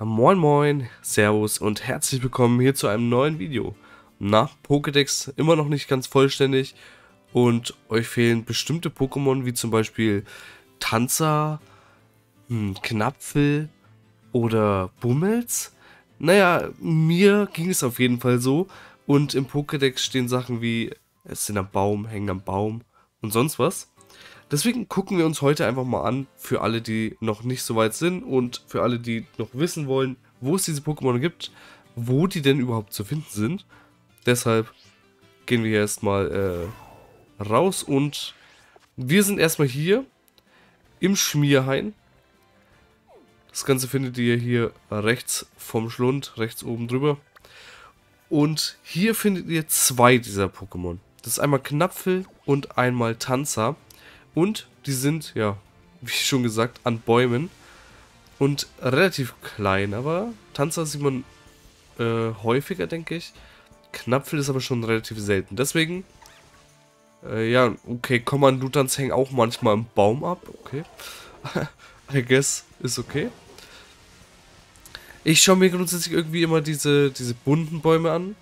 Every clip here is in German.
Moin moin, Servus und herzlich willkommen hier zu einem neuen Video. Na, Pokédex immer noch nicht ganz vollständig und euch fehlen bestimmte Pokémon wie zum Beispiel Tanzer, hm, Knapfel oder Bummels? Naja, mir ging es auf jeden Fall so und im Pokédex stehen Sachen wie es sind am Baum, hängen am Baum und sonst was. Deswegen gucken wir uns heute einfach mal an, für alle, die noch nicht so weit sind und für alle, die noch wissen wollen, wo es diese Pokémon gibt, wo die denn überhaupt zu finden sind. Deshalb gehen wir erstmal äh, raus und wir sind erstmal hier im Schmierhain. Das Ganze findet ihr hier rechts vom Schlund, rechts oben drüber. Und hier findet ihr zwei dieser Pokémon. Das ist einmal Knapfel und einmal Tanzer. Und die sind, ja, wie schon gesagt, an Bäumen. Und relativ klein, aber Tanzer sieht man äh, häufiger, denke ich. Knapfel ist aber schon relativ selten. Deswegen, äh, ja, okay, Kommandutans hängen auch manchmal im Baum ab. Okay. I guess ist okay. Ich schaue mir grundsätzlich irgendwie immer diese, diese bunten Bäume an.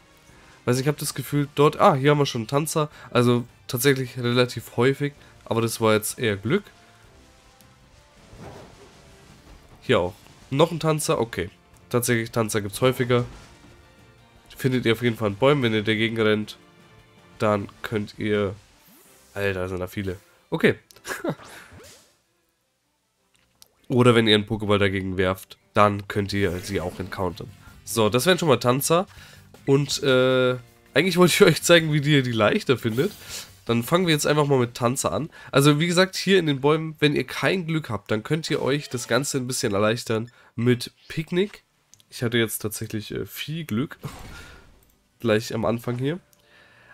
Weil ich habe das Gefühl, dort, ah, hier haben wir schon Tanzer. Also tatsächlich relativ häufig. Aber das war jetzt eher Glück. Hier auch. Noch ein Tanzer, okay. Tatsächlich, Tanzer gibt es häufiger. Findet ihr auf jeden Fall einen Bäumen, wenn ihr dagegen rennt. Dann könnt ihr... Alter, sind da viele. Okay. Oder wenn ihr einen Pokéball dagegen werft, dann könnt ihr sie auch encountern. So, das wären schon mal Tanzer. Und äh, eigentlich wollte ich euch zeigen, wie ihr die leichter findet. Dann fangen wir jetzt einfach mal mit Tanzer an. Also wie gesagt, hier in den Bäumen, wenn ihr kein Glück habt, dann könnt ihr euch das Ganze ein bisschen erleichtern mit Picknick. Ich hatte jetzt tatsächlich äh, viel Glück. Gleich am Anfang hier.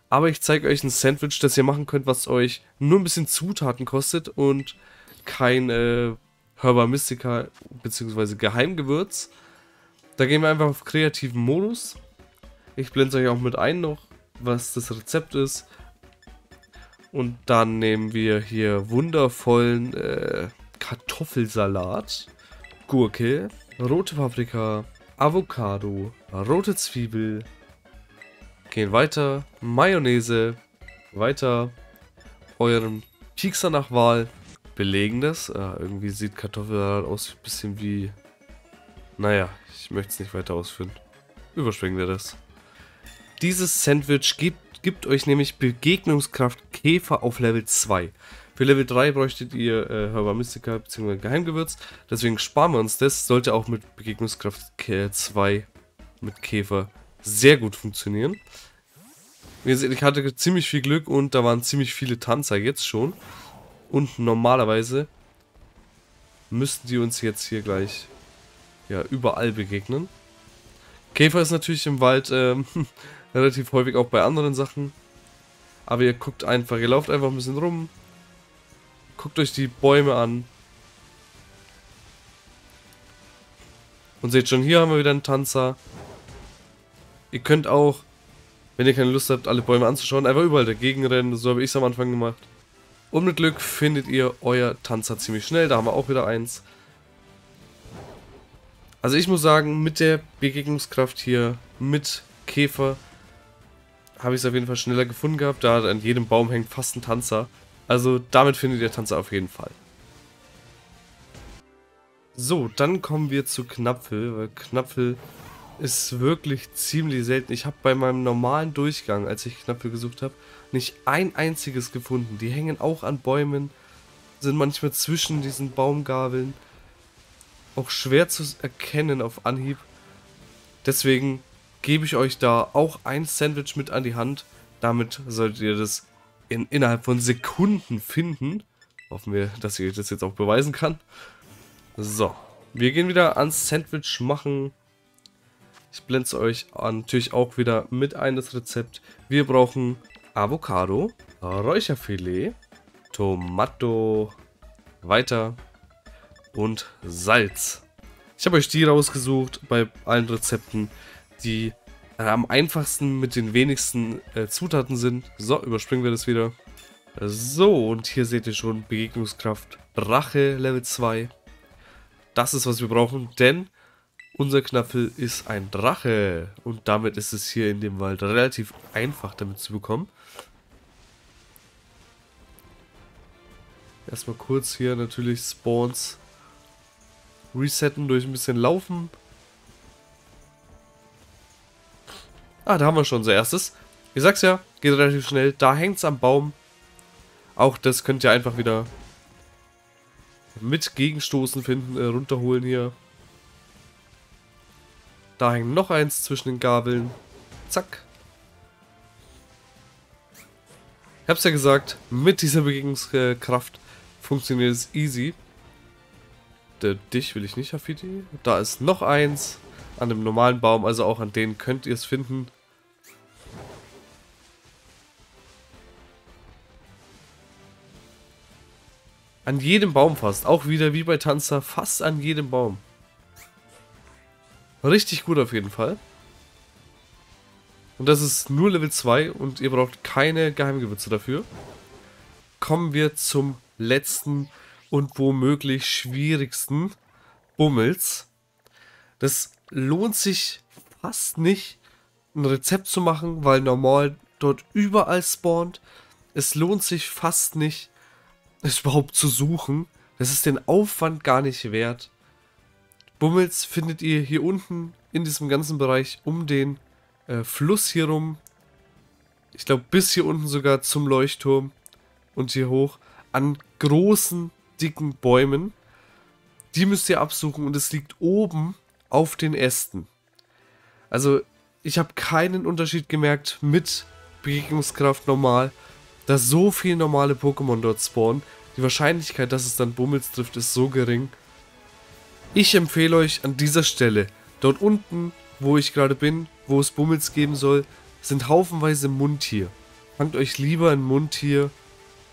Aber ich zeige euch ein Sandwich, das ihr machen könnt, was euch nur ein bisschen Zutaten kostet und kein äh, Herba Mystica bzw. Geheimgewürz. Da gehen wir einfach auf kreativen Modus. Ich blende euch auch mit ein noch, was das Rezept ist. Und dann nehmen wir hier wundervollen äh, Kartoffelsalat, Gurke, rote Paprika, Avocado, rote Zwiebel. Gehen weiter, Mayonnaise, weiter, euren Piekser nach Wahl, belegen das. Äh, irgendwie sieht Kartoffelsalat aus ein bisschen wie... Naja, ich möchte es nicht weiter ausführen. Überspringen wir das. Dieses Sandwich gibt gibt euch nämlich Begegnungskraft Käfer auf Level 2. Für Level 3 bräuchtet ihr äh, Herba Mystica bzw. Geheimgewürz. Deswegen sparen wir uns das. Sollte auch mit Begegnungskraft 2 mit Käfer sehr gut funktionieren. Wie ihr seht, ich hatte ziemlich viel Glück und da waren ziemlich viele Tanzer jetzt schon. Und normalerweise müssten die uns jetzt hier gleich ja, überall begegnen. Käfer ist natürlich im Wald ähm, relativ häufig auch bei anderen Sachen. Aber ihr guckt einfach, ihr lauft einfach ein bisschen rum. Guckt euch die Bäume an. Und seht schon, hier haben wir wieder einen Tanzer. Ihr könnt auch, wenn ihr keine Lust habt, alle Bäume anzuschauen, einfach überall dagegen rennen. So habe ich es am Anfang gemacht. Und mit Glück findet ihr euer Tanzer ziemlich schnell. Da haben wir auch wieder eins. Also ich muss sagen, mit der Begegnungskraft hier, mit Käfer, habe ich es auf jeden Fall schneller gefunden gehabt. Da an jedem Baum hängt fast ein Tanzer. Also damit findet ihr Tanzer auf jeden Fall. So, dann kommen wir zu Knapfel, weil Knapfel ist wirklich ziemlich selten. Ich habe bei meinem normalen Durchgang, als ich Knapfel gesucht habe, nicht ein einziges gefunden. Die hängen auch an Bäumen, sind manchmal zwischen diesen Baumgabeln. Auch schwer zu erkennen auf Anhieb. Deswegen gebe ich euch da auch ein Sandwich mit an die Hand. Damit solltet ihr das in, innerhalb von Sekunden finden. Hoffen wir, dass ich das jetzt auch beweisen kann. So, wir gehen wieder ans Sandwich machen. Ich blende euch natürlich auch wieder mit ein, das Rezept. Wir brauchen Avocado, Räucherfilet, Tomato, weiter und Salz. Ich habe euch die rausgesucht bei allen Rezepten die am einfachsten mit den wenigsten äh, Zutaten sind. So, überspringen wir das wieder. So, und hier seht ihr schon Begegnungskraft Rache Level 2. Das ist, was wir brauchen, denn Unser Knappel ist ein Drache. Und damit ist es hier in dem Wald relativ einfach damit zu bekommen. Erstmal kurz hier natürlich Spawns resetten durch ein bisschen Laufen. Ah, da haben wir schon unser erstes. Ich sag's ja, geht relativ schnell. Da hängt's am Baum. Auch das könnt ihr einfach wieder mit Gegenstoßen finden, äh, runterholen hier. Da hängt noch eins zwischen den Gabeln. Zack. Ich hab's ja gesagt, mit dieser Begegnungskraft funktioniert es easy. Der, dich will ich nicht, Hafiti. Da ist noch eins an dem normalen Baum, also auch an denen könnt ihr es finden. An jedem Baum fast. Auch wieder wie bei Tanzer. Fast an jedem Baum. Richtig gut auf jeden Fall. Und das ist nur Level 2 und ihr braucht keine Geheimgewürze dafür. Kommen wir zum letzten und womöglich schwierigsten Bummels. Das lohnt sich fast nicht, ein Rezept zu machen, weil normal dort überall spawnt. Es lohnt sich fast nicht, es überhaupt zu suchen. Das ist den Aufwand gar nicht wert. Bummels findet ihr hier unten in diesem ganzen Bereich um den äh, Fluss hier rum. Ich glaube bis hier unten sogar zum Leuchtturm und hier hoch an großen, dicken Bäumen. Die müsst ihr absuchen und es liegt oben auf den Ästen. Also ich habe keinen Unterschied gemerkt mit Begegnungskraft normal dass so viele normale Pokémon dort spawnen. Die Wahrscheinlichkeit, dass es dann Bummels trifft, ist so gering. Ich empfehle euch an dieser Stelle, dort unten, wo ich gerade bin, wo es Bummels geben soll, sind haufenweise Mundtier. Fangt euch lieber ein Mundtier,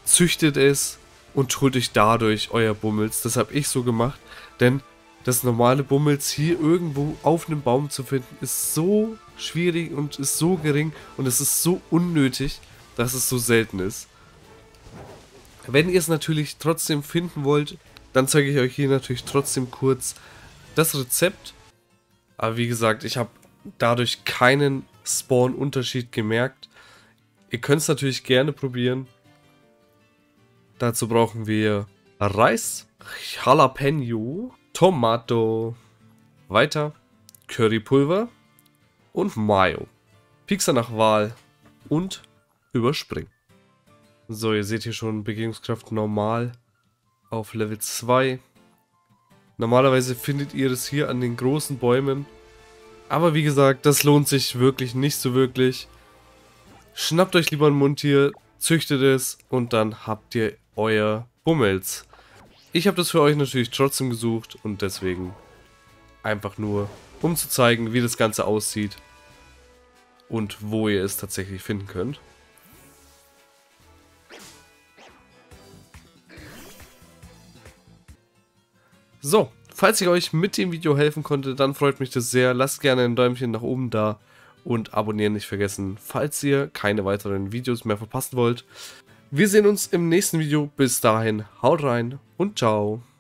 züchtet es und holt euch dadurch euer Bummels. Das habe ich so gemacht, denn das normale Bummels hier irgendwo auf einem Baum zu finden, ist so schwierig und ist so gering und es ist so unnötig dass es so selten ist. Wenn ihr es natürlich trotzdem finden wollt, dann zeige ich euch hier natürlich trotzdem kurz das Rezept. Aber wie gesagt, ich habe dadurch keinen Spawn-Unterschied gemerkt. Ihr könnt es natürlich gerne probieren. Dazu brauchen wir Reis, Jalapeno, Tomato, weiter Currypulver und Mayo. Pixar nach Wahl und überspringen. So, ihr seht hier schon Begegnungskraft normal auf Level 2. Normalerweise findet ihr es hier an den großen Bäumen. Aber wie gesagt, das lohnt sich wirklich nicht so wirklich. Schnappt euch lieber ein Mundtier, züchtet es und dann habt ihr euer Bummels. Ich habe das für euch natürlich trotzdem gesucht und deswegen einfach nur, um zu zeigen, wie das Ganze aussieht und wo ihr es tatsächlich finden könnt. So, falls ich euch mit dem Video helfen konnte, dann freut mich das sehr. Lasst gerne ein Däumchen nach oben da und abonnieren nicht vergessen, falls ihr keine weiteren Videos mehr verpassen wollt. Wir sehen uns im nächsten Video. Bis dahin, haut rein und ciao.